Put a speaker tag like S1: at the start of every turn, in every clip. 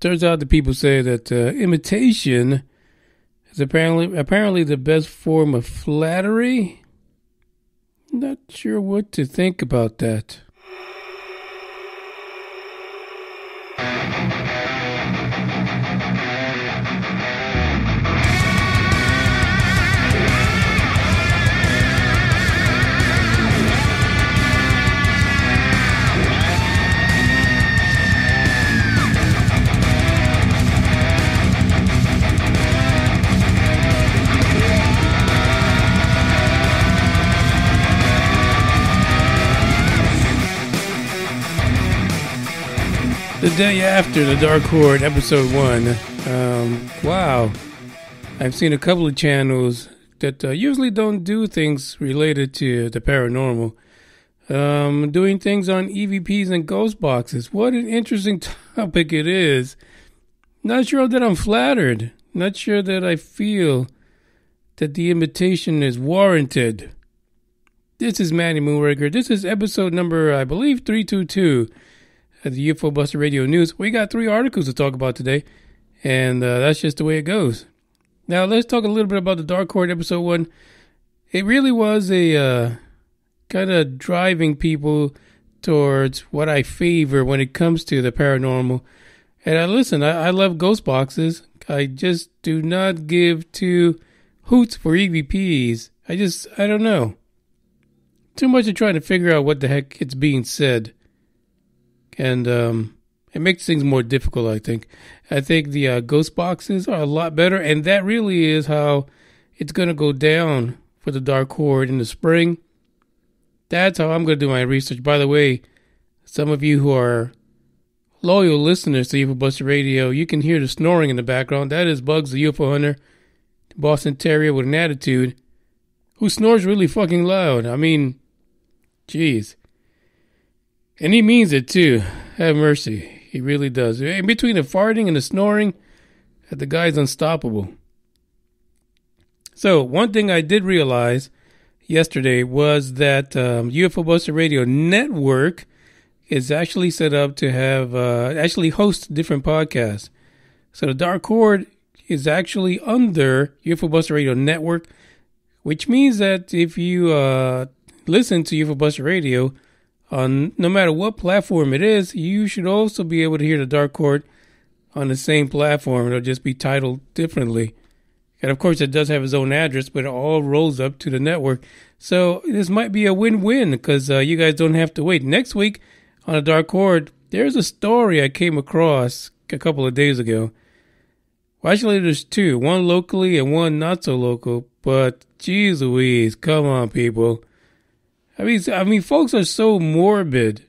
S1: turns out the people say that uh, imitation is apparently apparently the best form of flattery. Not sure what to think about that. The day after the Dark Horde episode one. Um, wow, I've seen a couple of channels that uh, usually don't do things related to the paranormal. Um, doing things on EVPs and ghost boxes. What an interesting topic it is. Not sure that I'm flattered. Not sure that I feel that the invitation is warranted. This is Manny Moonraker. This is episode number, I believe, 322 at the UFO Buster Radio News. We got three articles to talk about today, and uh, that's just the way it goes. Now, let's talk a little bit about the Dark Horde episode one. It really was a uh, kind of driving people towards what I favor when it comes to the paranormal. And I listen, I, I love ghost boxes. I just do not give two hoots for EVPs. I just, I don't know. Too much of trying to figure out what the heck it's being said and um, it makes things more difficult. I think. I think the uh, ghost boxes are a lot better, and that really is how it's going to go down for the Dark Horde in the spring. That's how I'm going to do my research. By the way, some of you who are loyal listeners to UFO Buster Radio, you can hear the snoring in the background. That is Bugs, the UFO hunter, Boston Terrier with an attitude, who snores really fucking loud. I mean, jeez. And he means it too. Have mercy. He really does. In between the farting and the snoring, the guy's unstoppable. So, one thing I did realize yesterday was that um, UFO Buster Radio Network is actually set up to have, uh, actually host different podcasts. So, the Dark Horde is actually under UFO Buster Radio Network, which means that if you uh, listen to UFO Buster Radio, on no matter what platform it is, you should also be able to hear the Dark Horde on the same platform. It'll just be titled differently. And of course, it does have its own address, but it all rolls up to the network. So this might be a win-win because uh, you guys don't have to wait. Next week on the Dark Horde, there's a story I came across a couple of days ago. Well, actually, there's two, one locally and one not so local. But geez Louise, come on, people. I mean, I mean, folks are so morbid.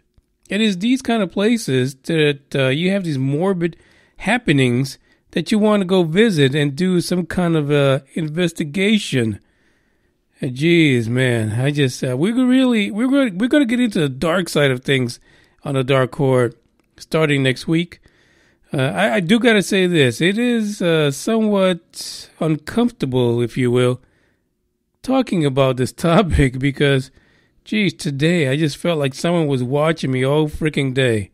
S1: It is these kind of places that uh, you have these morbid happenings that you want to go visit and do some kind of uh, investigation. Geez, man, I just uh, we're really we're going we're going to get into the dark side of things on the Dark Horde starting next week. Uh, I, I, do got to say this: it is uh, somewhat uncomfortable, if you will, talking about this topic because Geez, today I just felt like someone was watching me all freaking day.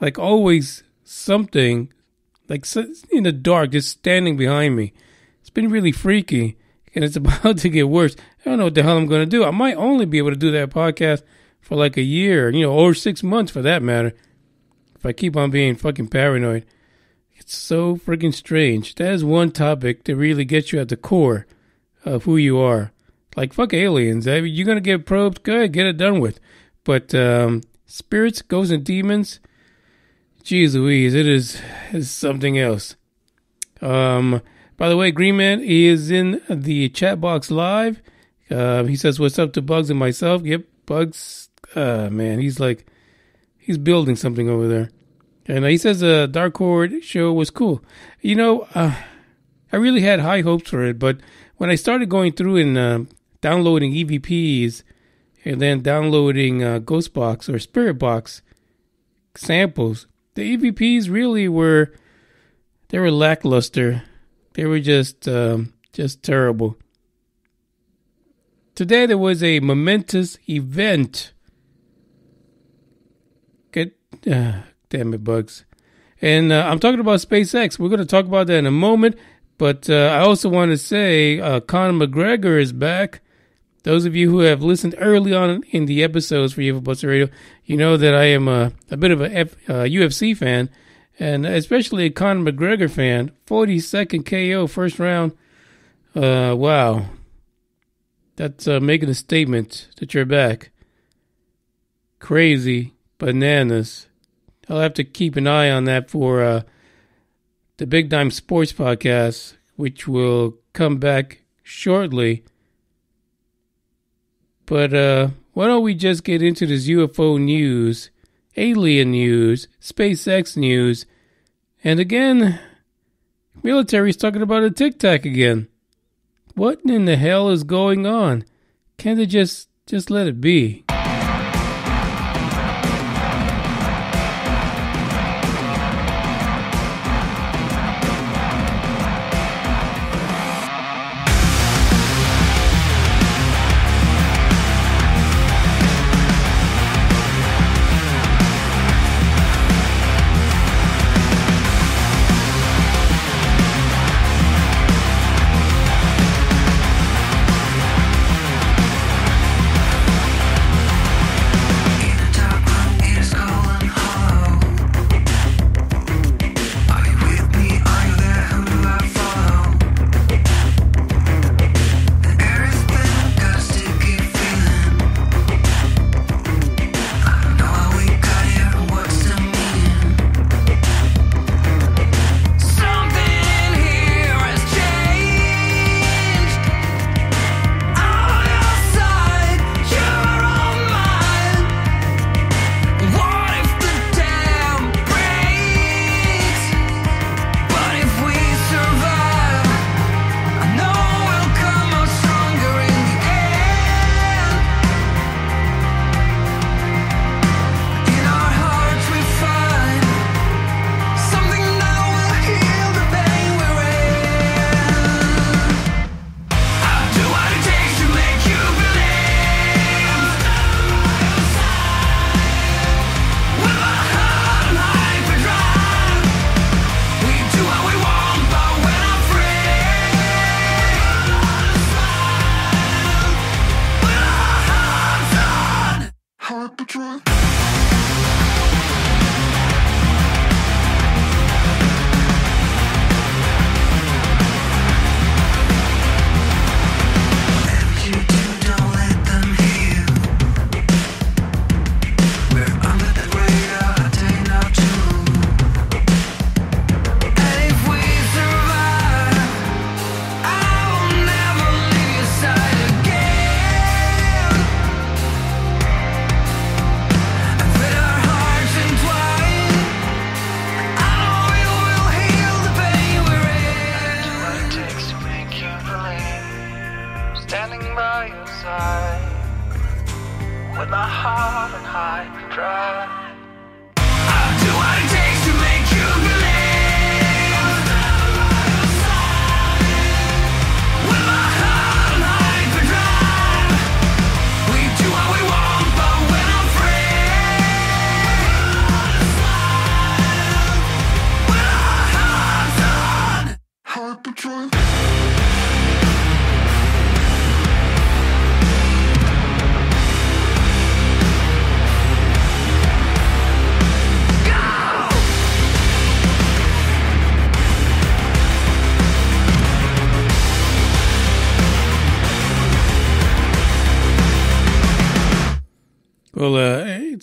S1: Like always something, like in the dark, just standing behind me. It's been really freaky, and it's about to get worse. I don't know what the hell I'm going to do. I might only be able to do that podcast for like a year, you know, or six months for that matter, if I keep on being fucking paranoid. It's so freaking strange. That is one topic that really gets you at the core of who you are. Like fuck aliens. I mean, you're gonna get probed. Good, get it done with. But um, spirits, ghosts, and demons. Jeez Louise, it is, is something else. Um, by the way, Green Man is in the chat box live. Uh, he says, "What's up to Bugs and myself?" Yep, Bugs. Uh, man, he's like, he's building something over there. And he says the uh, Dark Horde show was cool. You know, uh, I really had high hopes for it, but when I started going through and uh, downloading EVPs and then downloading uh, Ghostbox or Spirit Box samples, the EVPs really were they were lackluster. They were just um, just terrible. Today there was a momentous event. Get uh, damn it, bugs.
S2: And uh, I'm talking about SpaceX. We're going to talk about that in a moment. But uh, I also want to say uh, Conor McGregor is back. Those of you who have listened early on in the episodes for UFO Buster Radio, you know that I am a, a bit of a F, uh, UFC fan, and especially a Conor McGregor fan. 42nd KO, first round. Uh, wow. That's uh, making a statement that you're back. Crazy bananas. I'll have to keep an eye on that for uh, the Big Time Sports Podcast, which will come back shortly. But uh, why don't we just get into this UFO news, alien news, SpaceX news, and again, military's talking about a tic tac again. What in the hell is going on? Can't they just just let it be? Well,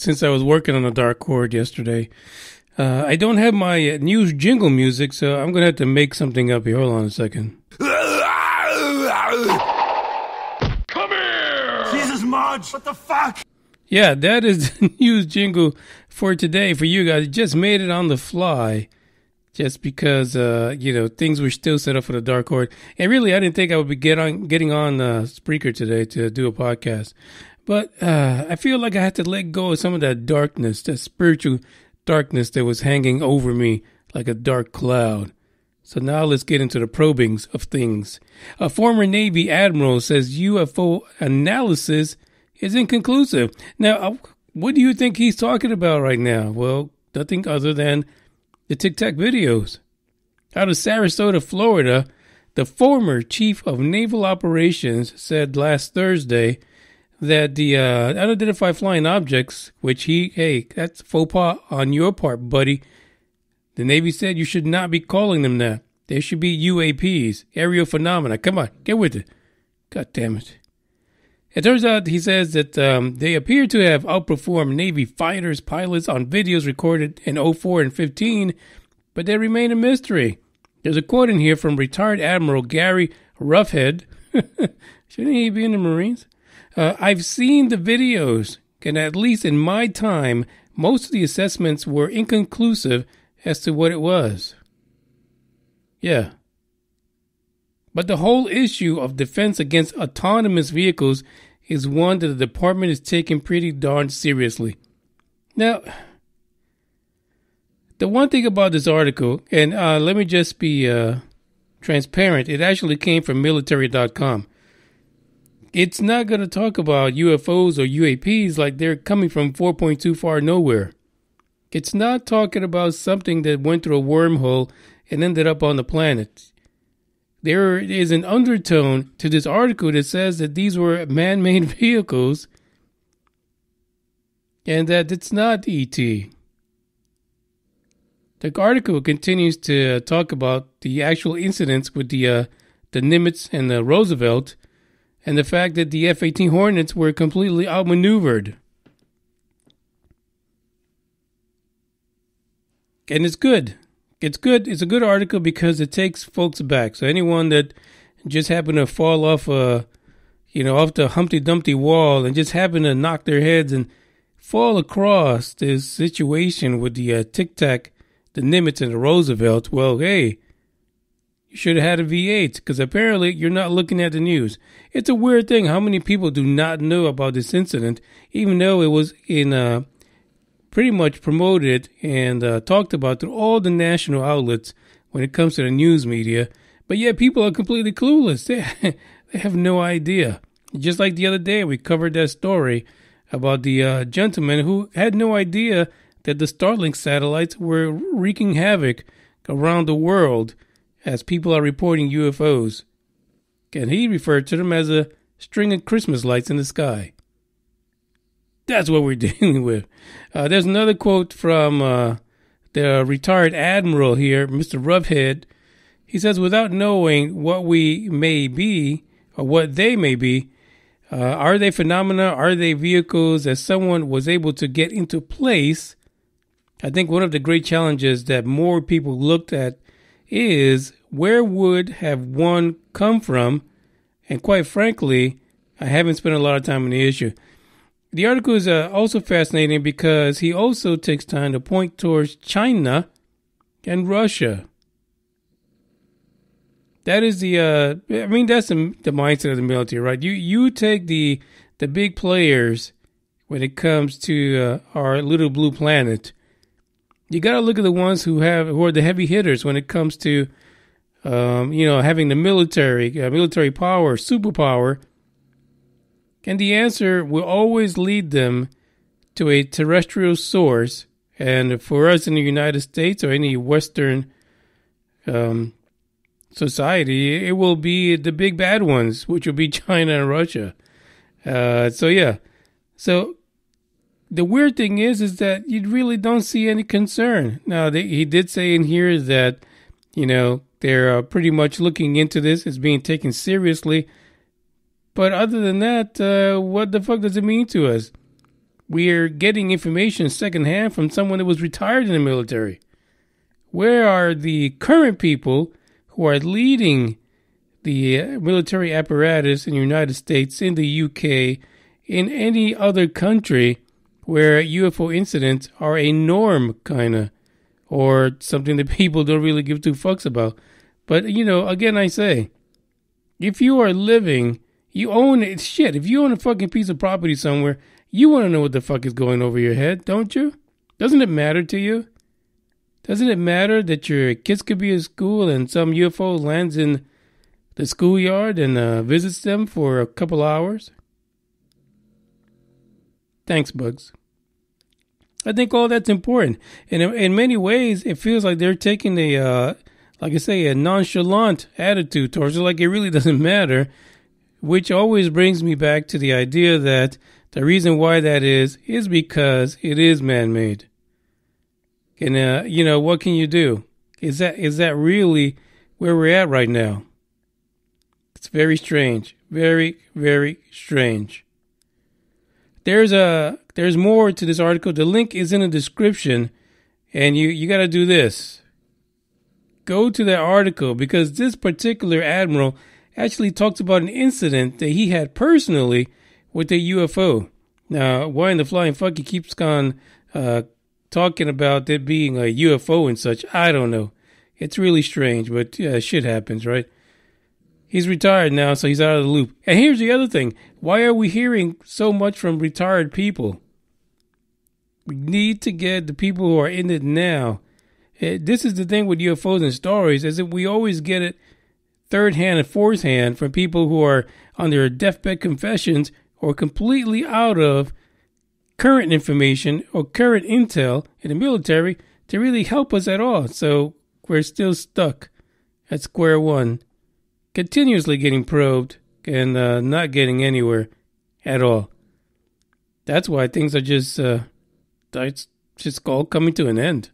S2: since I was working on a Dark Horde yesterday, uh, I don't have my news jingle music, so I'm going to have to make something up here. Hold on a second.
S3: Come here! Jesus, Marge, what the fuck?
S2: Yeah, that is the news jingle for today for you guys. Just made it on the fly. Just because uh, you know things were still set up for the Dark Horde, and really, I didn't think I would be get on getting on uh, Spreaker today to do a podcast. But uh, I feel like I had to let go of some of that darkness, that spiritual darkness that was hanging over me like a dark cloud. So now let's get into the probings of things. A former Navy admiral says UFO analysis is inconclusive. Now, uh, what do you think he's talking about right now? Well, nothing other than
S1: the Tic Tac videos. Out of Sarasota, Florida, the former chief of naval operations said last Thursday that the uh, unidentified flying objects, which he, hey, that's faux pas on your part, buddy. The Navy said you should not be calling them that. They should be UAPs, aerial phenomena. Come on, get with it. God damn it. It turns out he says that um, they appear to have outperformed Navy fighters, pilots on videos recorded in 04 and 15, but they remain a mystery. There's a quote in here from retired Admiral Gary Roughead. Shouldn't he be in the Marines? Uh, I've seen the videos, and at least in my time, most of the assessments were inconclusive as to what it was. Yeah. But the whole issue of defense against autonomous vehicles is one that the department is taking pretty darn seriously. Now, the one thing about this article, and uh, let me just be uh, transparent, it actually came from military.com. It's not going to talk about UFOs or UAPs like they're coming from 4.2 far nowhere. It's not talking about something that went through a wormhole and ended up on the planet. There is an undertone to this article that says that these were man made vehicles and that it's not ET. The article continues to talk about the actual incidents with the uh, the Nimitz and the Roosevelt, and the fact that the F-18 Hornets were completely outmaneuvered. And it's good it's good. It's a good article because it takes folks back. So anyone that just happened to fall off a, you know, off the Humpty Dumpty wall and just happened to knock their heads and fall across this situation with the uh, Tic Tac, the Nimitz, and the Roosevelt, well, hey, you should have had a V8 because apparently you're not looking at the news. It's a weird thing how many people do not know about this incident, even though it was in uh, pretty much promoted and uh, talked about through all the national outlets when it comes to the news media. But yet people are completely clueless. They, they have no idea. Just like the other day, we covered that story about the uh, gentleman who had no idea that the Starlink satellites were wreaking havoc around the world as people are reporting UFOs. And he referred to them as a string of Christmas lights in the sky. That's what we're dealing with. Uh, there's another quote from uh, the retired admiral here, Mr. Roughead. He says, without knowing what we may be or what they may be, uh, are they phenomena? Are they vehicles that someone was able to get into place? I think one of the great challenges that more people looked at is where would have one come from? And quite frankly, I haven't spent a lot of time on the issue. The article is uh, also fascinating because he also takes time to point towards China and Russia. That is the, uh, I mean, that's the, the mindset of the military, right? You you take the the big players when it comes to uh, our little blue planet. You got to look at the ones who have who are the heavy hitters when it comes to, um, you know, having the military, uh, military power, superpower and the answer will always lead them to a terrestrial source. And for us in the United States or any Western um, society, it will be the big bad ones, which will be China and Russia. Uh, so yeah, so the weird thing is, is that you really don't see any concern. Now they, he did say in here that you know they're uh, pretty much looking into this; it's being taken seriously. But other than that, uh, what the fuck does it mean to us? We're getting information secondhand from someone that was retired in the military. Where are the current people who are leading the uh, military apparatus in the United States, in the UK, in any other country where UFO incidents are a norm, kind of, or something that people don't really give two fucks about? But, you know, again, I say, if you are living you own it. Shit, if you own a fucking piece of property somewhere, you want to know what the fuck is going over your head, don't you? Doesn't it matter to you? Doesn't it matter that your kids could be at school and some UFO lands in the schoolyard and uh, visits them for a couple hours? Thanks, Bugs. I think all that's important. And in, in many ways, it feels like they're taking a, uh, like I say, a nonchalant attitude towards it, like it really doesn't matter, which always brings me back to the idea that the reason why that is, is because it is man made. And, uh, you know, what can you do? Is that, is that really where we're at right now? It's very strange. Very, very strange. There's a there's more to this article. The link is in the description, and you you got to do this. Go to that article because this particular admiral actually talks about an incident that he had personally with a UFO. Now, why in the flying fuck he keeps on uh, talking about it being a UFO and such? I don't know. It's really strange, but uh, shit happens, right? He's retired now, so he's out of the loop. And here's the other thing why are we hearing so much from retired people? We need to get the people who are in it now. Eh, this is the thing with UFOs and stories, is that we always get it third hand and fourth hand from people who are on their deathbed confessions or completely out of current information or current intel in the military to really help us at all. So we're still stuck at square one continuously getting probed and uh, not getting anywhere at all. That's why things are just uh, it's just all coming to an end.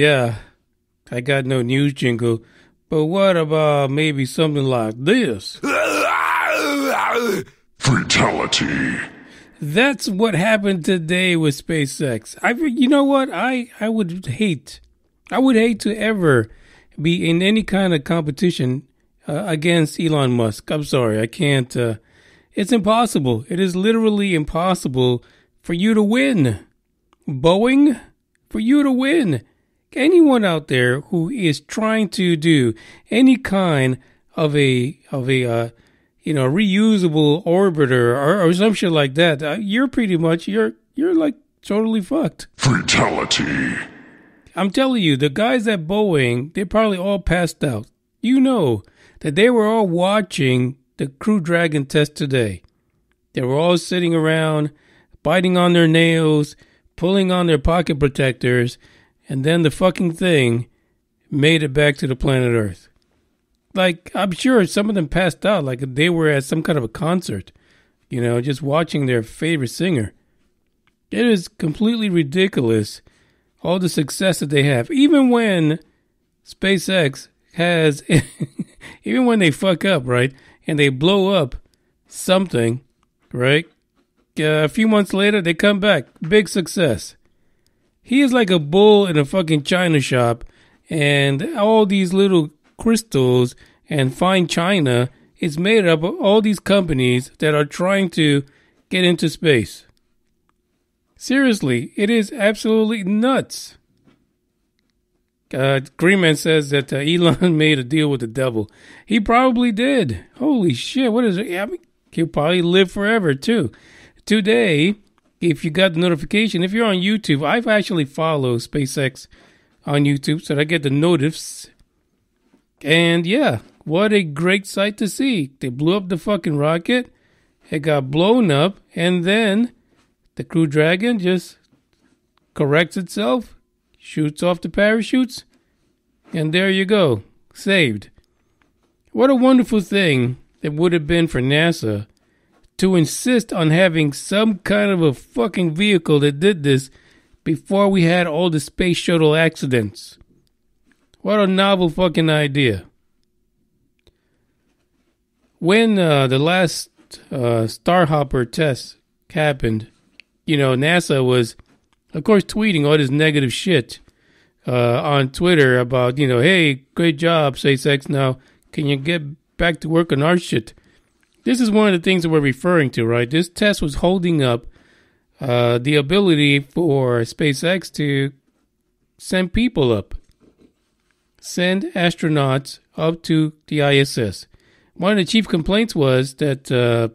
S1: Yeah, I got no news jingle, but what about maybe something like this?
S3: Fatality.
S1: That's what happened today with SpaceX. I, you know what? I, I would hate, I would hate to ever be in any kind of competition uh, against Elon Musk. I'm sorry, I can't. Uh, it's impossible. It is literally impossible for you to win. Boeing, for you to win. Anyone out there who is trying to do any kind of a of a uh, you know reusable orbiter or, or some shit like that, uh, you're pretty much you're you're like totally fucked.
S3: Fatality.
S1: I'm telling you, the guys at Boeing, they probably all passed out. You know that they were all watching the Crew Dragon test today. They were all sitting around, biting on their nails, pulling on their pocket protectors, and then the fucking thing made it back to the planet Earth. Like, I'm sure some of them passed out, like they were at some kind of a concert, you know, just watching their favorite singer. It is completely ridiculous, all the success that they have. Even when SpaceX has, even when they fuck up, right, and they blow up something, right, uh, a few months later, they come back. Big success. He is like a bull in a fucking china shop, and all these little crystals and fine china is made up of all these companies that are trying to get into space. Seriously, it is absolutely nuts. Uh, Greenman says that uh, Elon made a deal with the devil. He probably did. Holy shit! What is it? I mean, he'll probably live forever too. Today, if you got the notification, if you're on YouTube, I've actually followed SpaceX on YouTube so I get the notifs. And yeah, what a great sight to see. They blew up the fucking rocket. It got blown up, and then the Crew Dragon just corrects itself, shoots off the parachutes, and there you go. Saved. What a wonderful thing it would have been for NASA to insist on having some kind of a fucking vehicle that did this before we had all the space shuttle accidents. What a novel fucking idea. When uh, the last uh, Starhopper test happened, you know, NASA was, of course, tweeting all this negative shit uh, on Twitter about, you know, hey, great job, SpaceX. Now, can you get back to work on our shit? This is one of the things that we're referring to, right? This test was holding up uh, the ability for SpaceX to send people up, send astronauts up to the ISS. One of the chief complaints was that uh,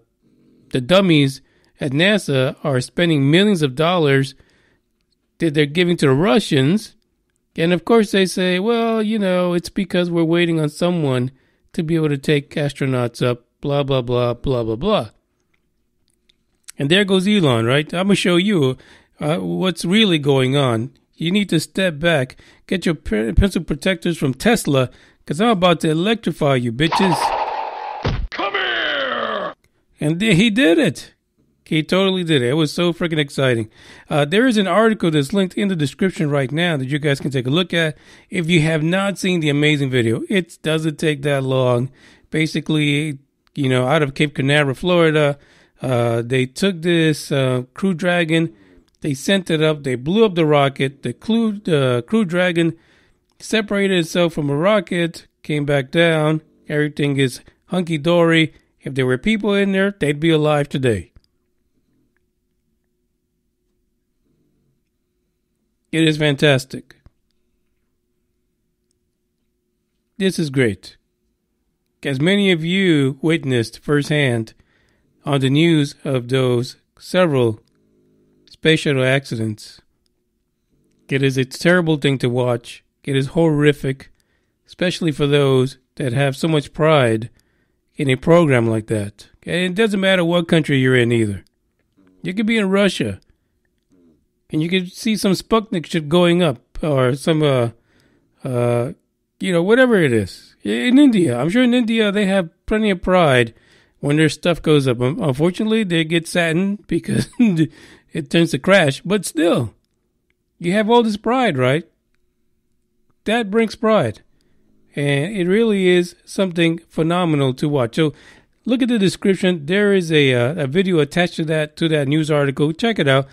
S1: the dummies at NASA are spending millions of dollars that they're giving to the Russians. And of course, they say, well, you know, it's because we're waiting on someone to be able to take astronauts up blah, blah, blah, blah, blah, blah. And there goes Elon, right? I'm going to show you uh, what's really going on. You need to step back, get your pencil protectors from Tesla, because I'm about to electrify you, bitches.
S3: Come here!
S1: And he did it. He totally did it. It was so freaking exciting. Uh, there is an article that's linked in the description right now that you guys can take a look at. If you have not seen the amazing video, it doesn't take that long. Basically, you know, out of Cape Canaveral, Florida. Uh, they took this uh, Crew Dragon, they sent it up, they blew up the rocket. The Crew, uh, Crew Dragon separated itself from a rocket, came back down. Everything is hunky dory. If there were people in there, they'd be alive today. It is fantastic. This is great as many of you witnessed firsthand on the news of those several space shuttle accidents. It is a terrible thing to watch. It is horrific, especially for those that have so much pride in a program like that. And it doesn't matter what country you're in either. You could be in Russia, and you could see some Sputnik shit going up, or some, uh, uh, you know, whatever it is in India. I'm sure in India they have plenty of pride when their stuff goes up. Unfortunately, they get saddened because it tends to crash, but still, you have all this pride, right? that brings pride. And it really is something phenomenal to watch. So look at the description. There is a, uh, a video attached to that to that news article. Check it out.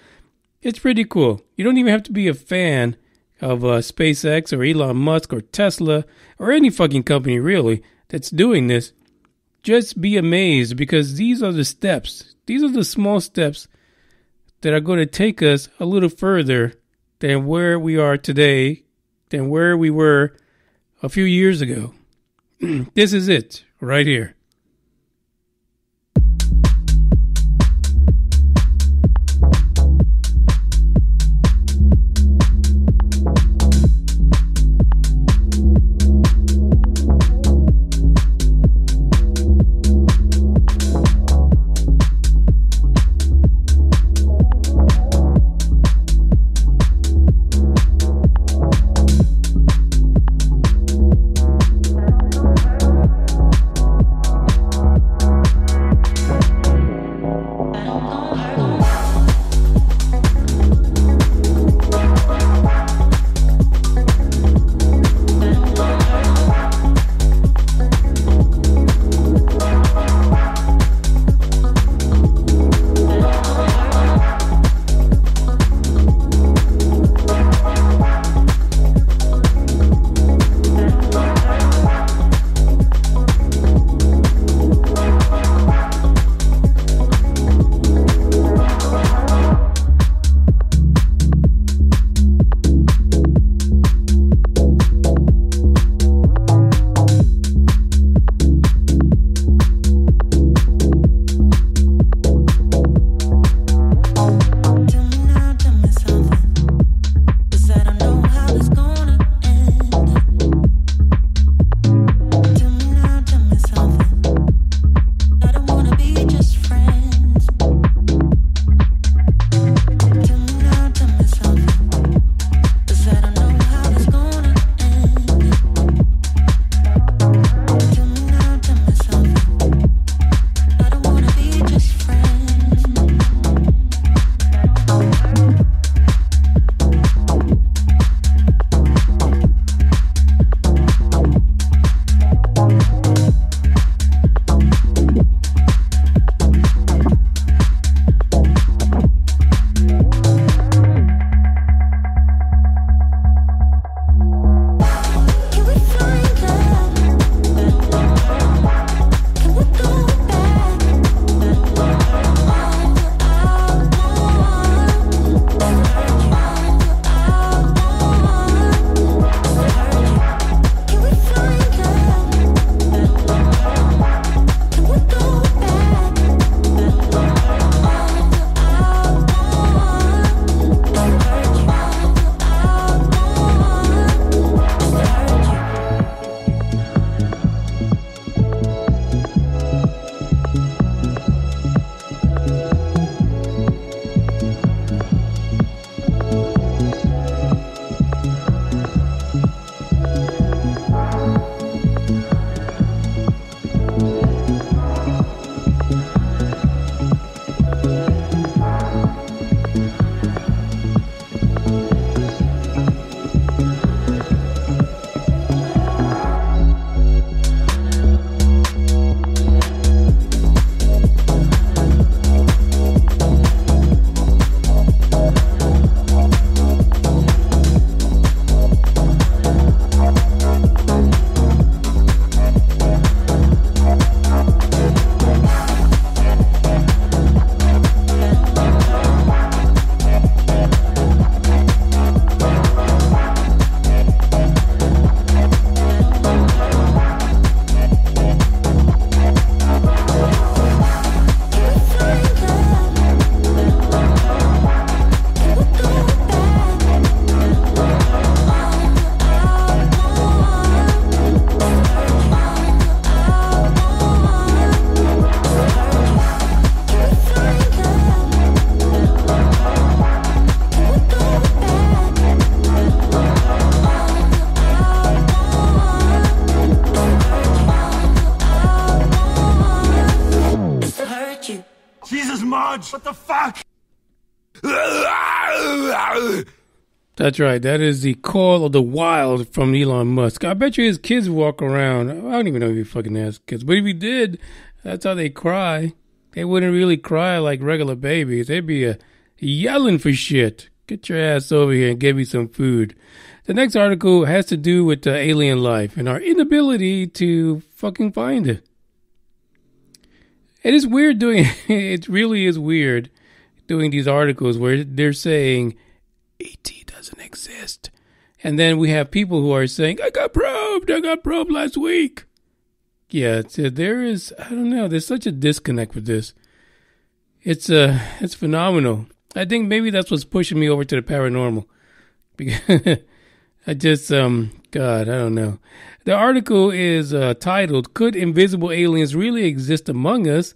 S1: It's pretty cool. You don't even have to be a fan of uh, SpaceX or Elon Musk or Tesla or any fucking company really that's doing this. Just be amazed because these are the steps. These are the small steps that are going to take us a little further than where we are today, than where we were a few years ago. this is it right here. That's right. That is the call of the wild from Elon Musk. I bet you his kids walk around. I don't even know if he fucking has kids, but if he did, that's how they cry. They wouldn't really cry like regular babies. They'd be uh, yelling for shit. Get your ass over here and give me some food. The next article has to do with uh, alien life and our inability to fucking find it. It is weird doing. it really is weird doing these articles where they're saying ET doesn't exist. And then we have people who are saying, I got probed, I got probed last week. Yeah, uh, there is, I don't know, there's such a disconnect with this. It's, uh, it's phenomenal. I think maybe that's what's pushing me over to the paranormal. Because I just, um, God, I don't know. The article is uh, titled, Could Invisible Aliens Really Exist Among Us?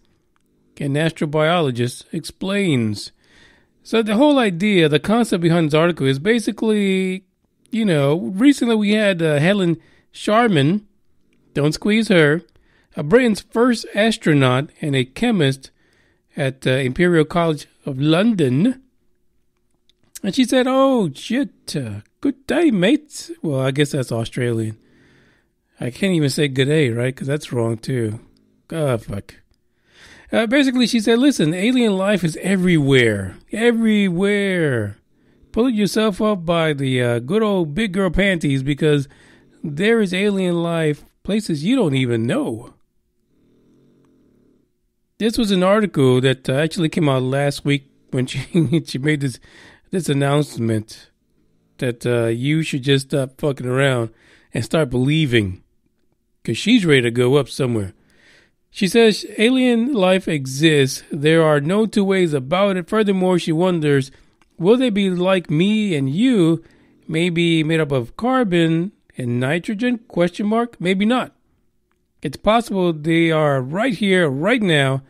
S1: An astrobiologist explains. So the whole idea, the concept behind this article is basically, you know, recently we had uh, Helen Sharman, don't squeeze her, a Britain's first astronaut and a chemist at uh, Imperial College of London. And she said, Oh, shit, uh, good day, mates. Well, I guess that's Australian. I can't even say good day, right? Because that's wrong, too. God, fuck. Uh, basically, she said, listen, alien life is everywhere. Everywhere. Pull yourself up by the uh, good old big girl panties because there is alien life places you don't even know. This was an article that uh, actually came out last week when she she made this this announcement that uh, you should just stop fucking around and start believing because she's ready to go up somewhere. She says alien life exists. There are no two ways about it. Furthermore, she wonders, will they be like me and you, maybe made up of carbon and nitrogen? Question mark. Maybe not. It's possible they are right here, right now.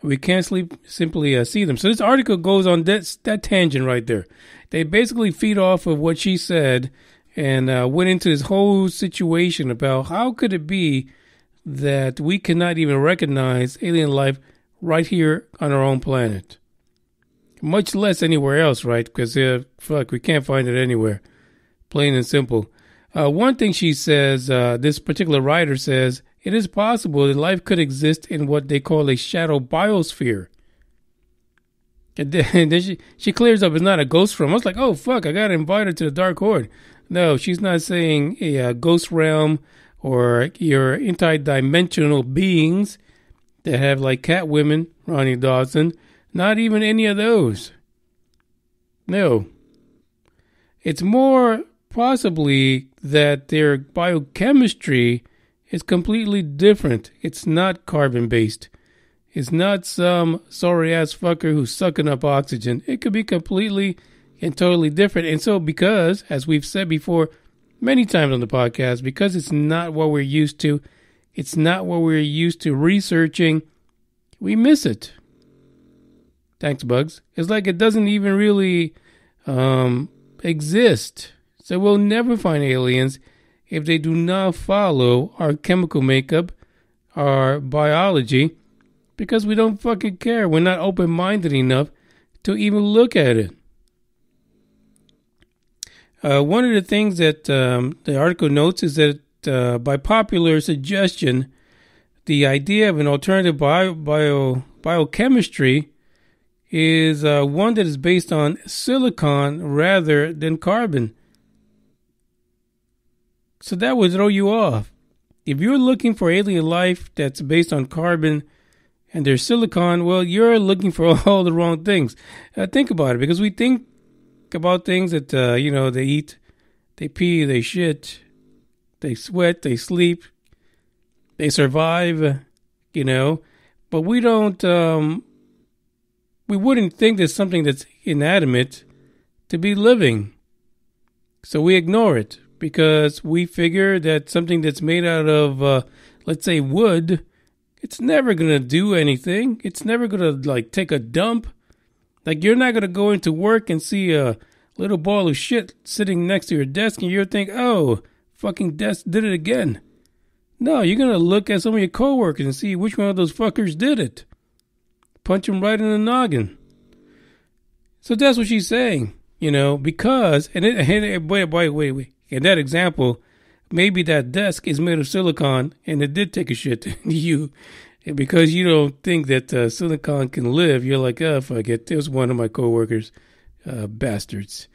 S1: We can't sleep, simply uh, see them. So this article goes on that that tangent right there. They basically feed off of what she said and uh, went into this whole situation about how could it be that we cannot even recognize alien life right here on our own planet. Much less anywhere else, right? Because, uh, fuck, we can't find it anywhere. Plain and simple. Uh, one thing she says, uh, this particular writer says, it is possible that life could exist in what they call a shadow biosphere. And then, and then she, she clears up it's not a ghost realm. I was like, oh, fuck, I got invited to the Dark Horde. No, she's not saying a, a ghost realm or your interdimensional beings that have like Catwoman, Ronnie Dawson. Not even any of those. No. It's more possibly that their biochemistry is completely different. It's not carbon based. It's not some sorry ass fucker who's sucking up oxygen. It could be completely and totally different. And so, because, as we've said before, many times on the podcast because it's not what we're used to. It's not what we're used to researching. We miss it. Thanks, Bugs. It's like it doesn't even really um, exist. So we'll never find aliens if they do not follow our chemical makeup, our biology, because we don't fucking care. We're not open minded enough to even look at it. Uh, one of the things that um, the article notes is that uh, by popular suggestion, the idea of an alternative bio, bio biochemistry is uh, one that is based on silicon rather than carbon. So that would throw you off. If you're looking for alien life that's based on carbon and there's silicon, well, you're looking for all the wrong things. Uh, think about it because we think about things that uh, you know they eat, they pee, they shit, they sweat, they sleep, they survive, you know, but we don't. Um, we wouldn't think there's something that's inanimate to be living, so we ignore it because we figure that something that's made out of, uh, let's say, wood. It's never gonna do anything. It's never gonna like take a dump like you're not gonna go into work and see a little ball of shit sitting next to your desk and you'll think, oh, fucking desk did it again. No, you're gonna look at some of your coworkers and see which one of those fuckers did it. Punch them right in the noggin. So that's what she's saying. You know, because and, it, and it, wait, wait, wait, wait. In that example, maybe that desk is made of silicon and it did take a shit. you, because you don't think that uh, silicon can live, you're like, oh, fuck it. There's one of my coworkers, uh, bastards.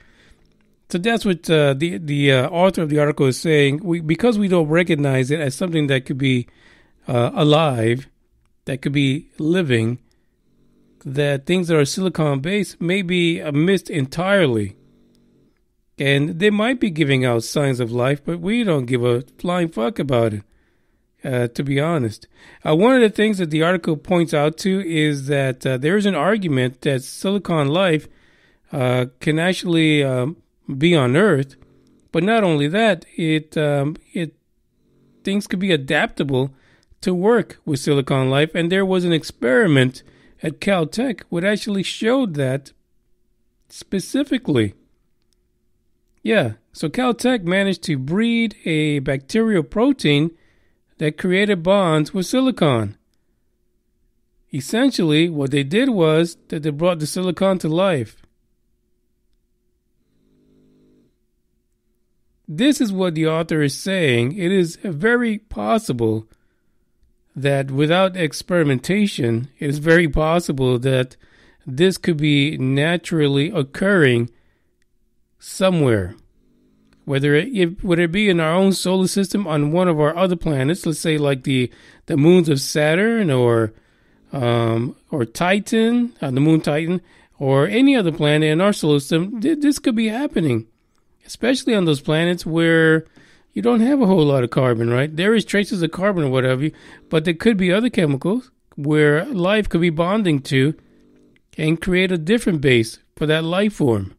S1: So that's what uh, the the uh, author of the article is saying. We because we don't recognize it as something that could be uh, alive, that could be living, that things that are silicon based may be missed entirely. And they might be giving out signs of life, but we don't give a flying fuck about it, uh, to be honest. Uh, one of the things that the article points out to is that uh, there is an argument that silicon life uh, can actually um, be on Earth, but not only that, it um, it things could be adaptable to work with silicon life, and there was an experiment at Caltech which actually showed that specifically. Yeah, so Caltech managed to breed a bacterial protein that created bonds with silicon. Essentially, what they did was that they brought the silicon to life. This is what the author is saying. It is very possible that without experimentation, it is very possible that this could be naturally occurring somewhere. Whether it would it be in our own solar system on one of our other planets, let's say like the the moons of Saturn or um, or Titan, uh, the moon Titan, or any other planet in our solar system, this could be happening, especially on those planets where you don't have a whole lot of carbon, right? There is traces of carbon or whatever, but there could be other chemicals where life could be bonding to and create a different base for that life form.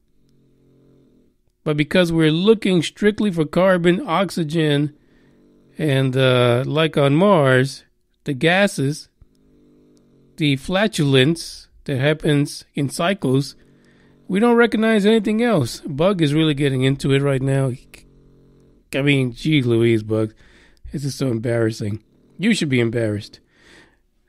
S1: But because we're looking strictly for carbon, oxygen, and uh, like on Mars, the gases, the flatulence that happens in cycles, we don't recognize anything else. Bug is really getting into it right now. I mean, gee Louise, Bug. This is so embarrassing. You should be embarrassed.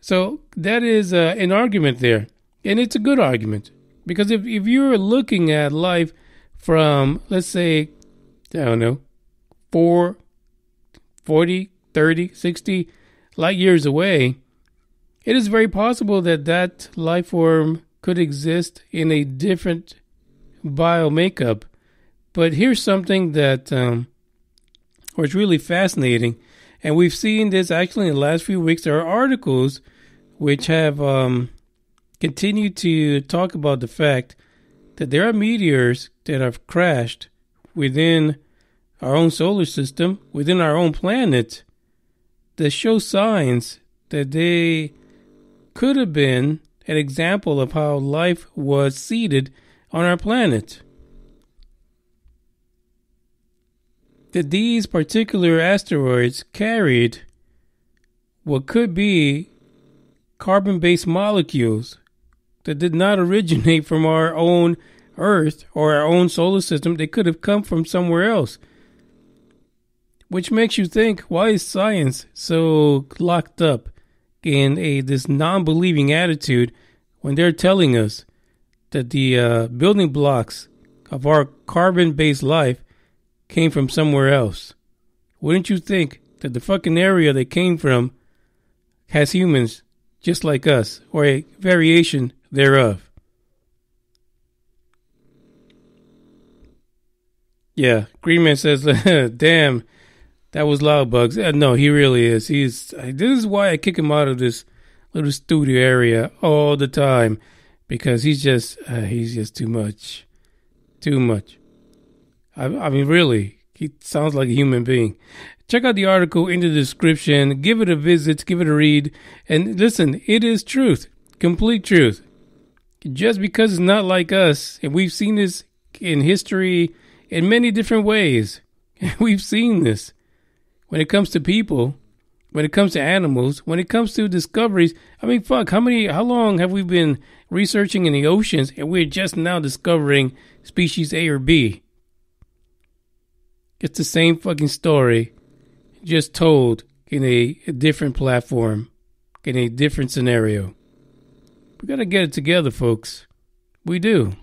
S1: So that is uh, an argument there. And it's a good argument. Because if, if you're looking at life from, let's say, I don't know, 4, 40, 30, 60 light years away, it is very possible that that life form could exist in a different bio makeup. But here's something that um, was really fascinating. And we've seen this actually in the last few weeks. There are articles which have um, continued to talk about the fact that there are meteors that have crashed within our own solar system, within our own planet, that show signs that they could have been an example of how life was seeded on our planet. That these particular asteroids carried what could be carbon based molecules that did not originate from our own Earth or our own solar system. They could have come from somewhere else. Which makes you think why is science so locked up in a this non-believing attitude when they're telling us that the uh, building blocks of our carbon-based life came from somewhere else? Wouldn't you think that the fucking area they came from has humans just like us, or a variation thereof. Yeah, Greenman says, "Damn, that was loud, Bugs." Uh, no, he really is. He's. This is why I kick him out of this little studio area all the time because he's just uh, he's just too much, too much. I, I mean, really, he sounds like a human being. Check out the article in the description. Give it a visit. Give it a read. And listen, it is truth, complete truth. Just because it's not like us, and we've seen this in history in many different ways. We've seen this when it comes to people, when it comes to animals, when it comes to discoveries. I mean, fuck, how many, how long have we been researching in the oceans and we're just now discovering species A or B? It's the same fucking story, just told in a, a different platform, in a different scenario. We got to get it together, folks. We do.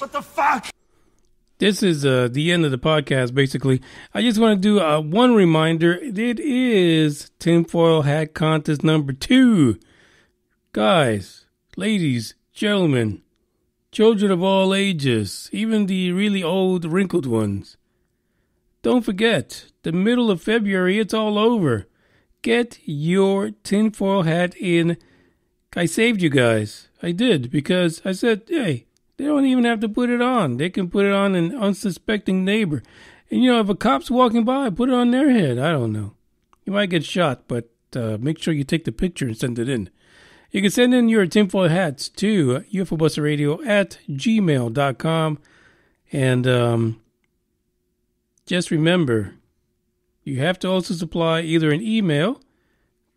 S3: What the fuck?
S1: This is uh, the end of the podcast, basically. I just want to do uh, one reminder. It is Tinfoil Hat Contest number two. Guys, ladies, gentlemen, children of all ages, even the really old, wrinkled ones. Don't forget, the middle of February, it's all over. Get your tinfoil hat in. I saved you guys. I did because I said, hey, they don't even have to put it on. They can put it on an unsuspecting neighbor. And you know, if a cop's walking by, put it on their head. I don't know. You might get shot, but uh, make sure you take the picture and send it in. You can send in your tinfoil hats to UFOBusterRadio at gmail.com. And um, just remember, you have to also supply either an email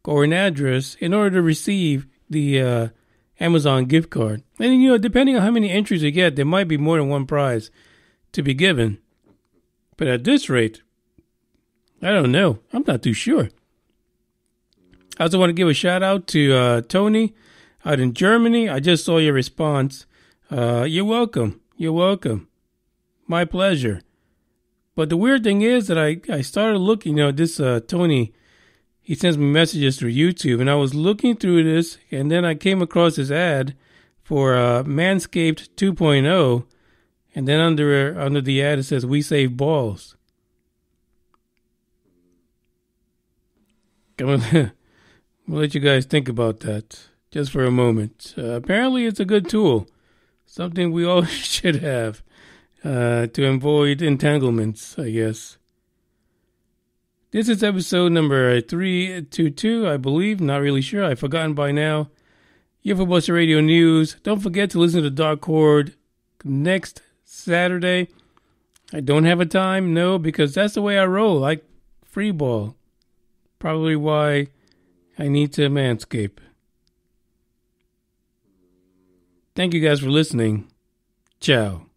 S1: or an address in order to receive the uh, Amazon gift card. And you know, depending on how many entries you get, there might be more than one prize to be given. But at this rate, I don't know. I'm not too sure. I also want to give a shout out to uh, Tony out in Germany. I just saw your response. Uh, you're welcome. You're welcome. My pleasure. But the weird thing is that I, I started looking, you know, this uh, Tony, he sends me messages through YouTube, and I was looking through this, and then I came across this ad for uh, Manscaped 2.0, and then under under the ad it says "We save balls." I'm gonna, let you guys think about that just for a moment. Uh, apparently, it's a good tool, something we all should have uh, to avoid entanglements, I guess. This is episode number 322, I believe. Not really sure. I've forgotten by now. UFO Buster Radio News. Don't forget to listen to Dark Horde next Saturday. I don't have a time, no, because that's the way I roll. Like free ball. Probably why I need to manscape. Thank you guys for listening. Ciao.